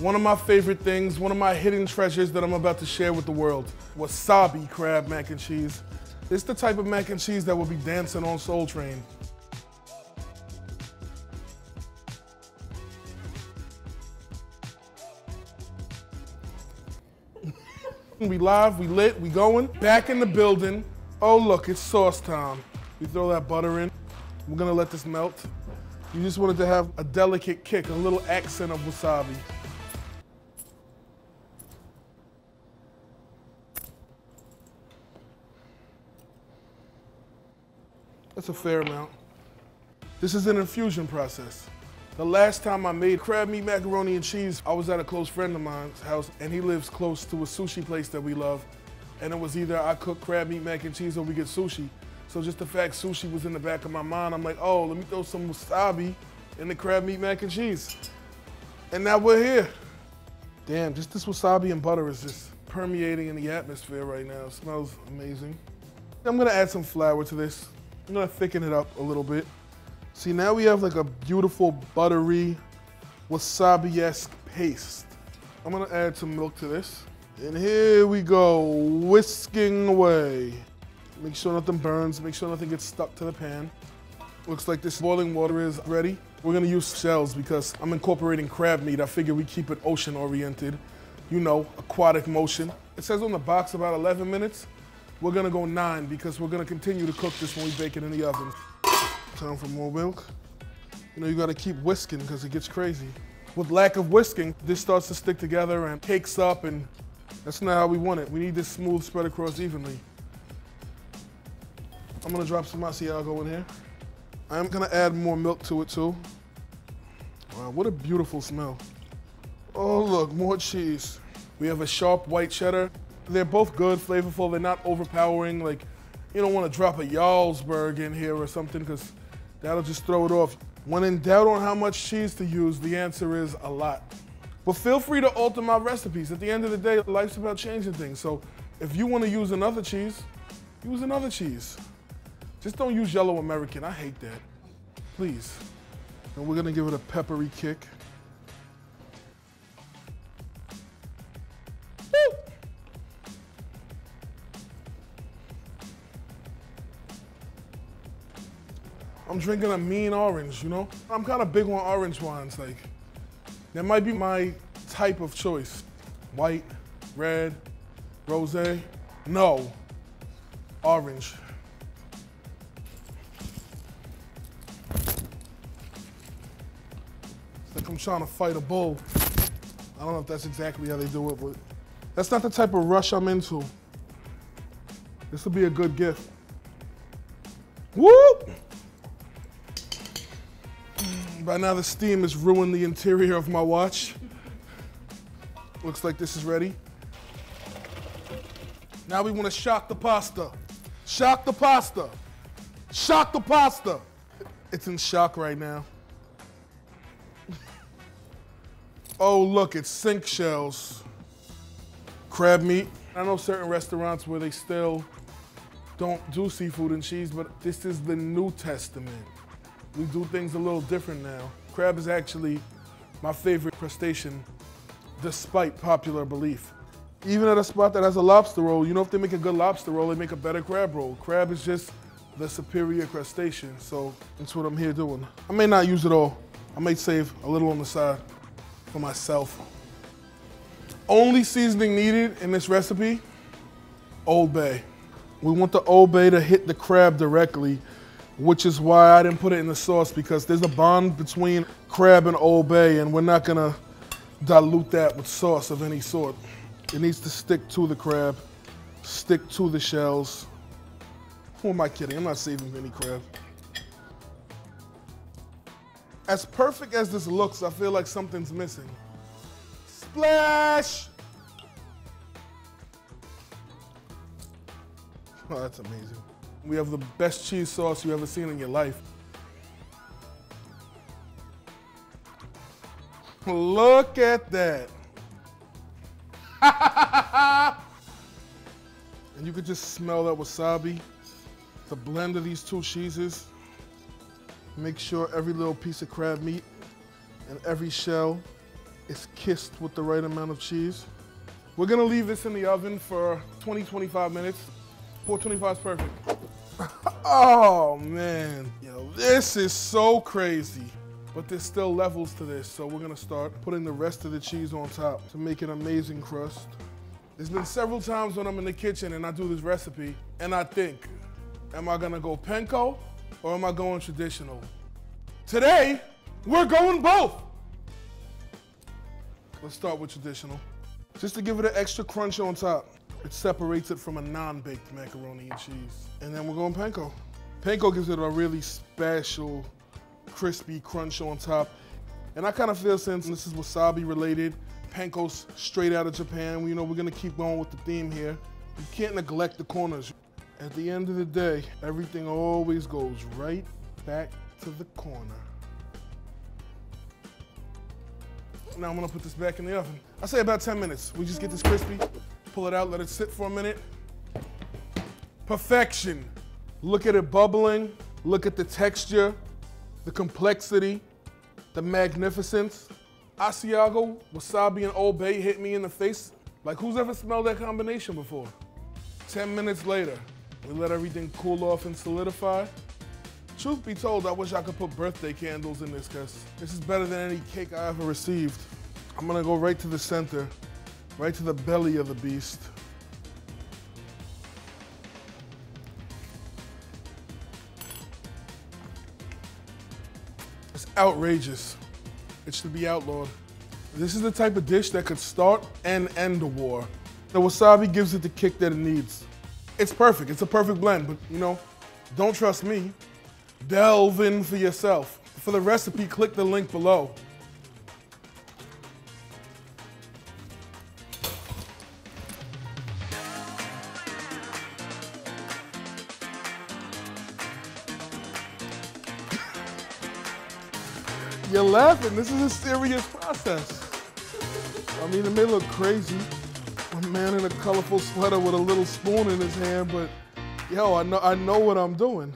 One of my favorite things, one of my hidden treasures that I'm about to share with the world. Wasabi crab mac and cheese. It's the type of mac and cheese that will be dancing on Soul Train. we live, we lit, we going. Back in the building. Oh look, it's sauce time. We throw that butter in. We're gonna let this melt. You just wanted to have a delicate kick, a little accent of wasabi. That's a fair amount. This is an infusion process. The last time I made crab meat macaroni and cheese, I was at a close friend of mine's house and he lives close to a sushi place that we love. And it was either I cook crab meat mac and cheese or we get sushi. So just the fact sushi was in the back of my mind, I'm like, oh, let me throw some wasabi in the crab meat mac and cheese. And now we're here. Damn, just this wasabi and butter is just permeating in the atmosphere right now. It smells amazing. I'm gonna add some flour to this. I'm gonna thicken it up a little bit. See, now we have like a beautiful buttery wasabi-esque paste. I'm gonna add some milk to this. And here we go, whisking away. Make sure nothing burns, make sure nothing gets stuck to the pan. Looks like this boiling water is ready. We're gonna use shells because I'm incorporating crab meat. I figure we keep it ocean oriented. You know, aquatic motion. It says on the box about 11 minutes. We're gonna go nine because we're gonna continue to cook this when we bake it in the oven. Time for more milk. You know, you gotta keep whisking because it gets crazy. With lack of whisking, this starts to stick together and cakes up and that's not how we want it. We need this smooth spread across evenly. I'm gonna drop some Asiago in here. I'm gonna add more milk to it too. Wow, what a beautiful smell. Oh look, more cheese. We have a sharp white cheddar. They're both good, flavorful. They're not overpowering. Like, you don't want to drop a Jarlsberg in here or something because that'll just throw it off. When in doubt on how much cheese to use, the answer is a lot. But feel free to alter my recipes. At the end of the day, life's about changing things. So if you want to use another cheese, use another cheese. Just don't use yellow American. I hate that. Please. And we're gonna give it a peppery kick. I'm drinking a mean orange, you know? I'm kind of big on orange wines. Like, that might be my type of choice. White, red, rosé. No, orange. It's like I'm trying to fight a bull. I don't know if that's exactly how they do it, but that's not the type of rush I'm into. This will be a good gift. Whoop! By now the steam has ruined the interior of my watch. Looks like this is ready. Now we want to shock the pasta. Shock the pasta. Shock the pasta. It's in shock right now. oh, look, it's sink shells. Crab meat. I know certain restaurants where they still don't do seafood and cheese, but this is the New Testament. We do things a little different now. Crab is actually my favorite crustacean, despite popular belief. Even at a spot that has a lobster roll, you know if they make a good lobster roll, they make a better crab roll. Crab is just the superior crustacean, so that's what I'm here doing. I may not use it all. I may save a little on the side for myself. Only seasoning needed in this recipe, Old Bay. We want the Old Bay to hit the crab directly, which is why I didn't put it in the sauce because there's a bond between crab and Old Bay and we're not gonna dilute that with sauce of any sort. It needs to stick to the crab, stick to the shells. Who am I kidding? I'm not saving any crab. As perfect as this looks, I feel like something's missing. Splash! Oh, that's amazing. We have the best cheese sauce you ever seen in your life. Look at that. and you could just smell that wasabi, the blend of these two cheeses. Make sure every little piece of crab meat and every shell is kissed with the right amount of cheese. We're gonna leave this in the oven for 20, 25 minutes. 425 is perfect. Oh man, yo, this is so crazy. But there's still levels to this, so we're gonna start putting the rest of the cheese on top to make an amazing crust. There's been several times when I'm in the kitchen and I do this recipe and I think, am I gonna go panko or am I going traditional? Today, we're going both. Let's start with traditional. Just to give it an extra crunch on top. It separates it from a non-baked macaroni and cheese. And then we're going panko. Panko gives it a really special, crispy crunch on top. And I kind of feel since this is wasabi related, panko's straight out of Japan, you know, we're gonna keep going with the theme here. You can't neglect the corners. At the end of the day, everything always goes right back to the corner. Now I'm gonna put this back in the oven. I say about 10 minutes. We just get this crispy, pull it out, let it sit for a minute. Perfection. Look at it bubbling, look at the texture, the complexity, the magnificence. Asiago, wasabi, and Old Bay hit me in the face. Like who's ever smelled that combination before? 10 minutes later, we let everything cool off and solidify. Truth be told, I wish I could put birthday candles in this because this is better than any cake I ever received. I'm gonna go right to the center, right to the belly of the beast. It's outrageous. It should be outlawed. This is the type of dish that could start and end a war. The wasabi gives it the kick that it needs. It's perfect, it's a perfect blend, but you know, don't trust me. Delve in for yourself. For the recipe, click the link below. You're laughing, this is a serious process. I mean, it may look crazy. A man in a colorful sweater with a little spoon in his hand, but yo, I know, I know what I'm doing.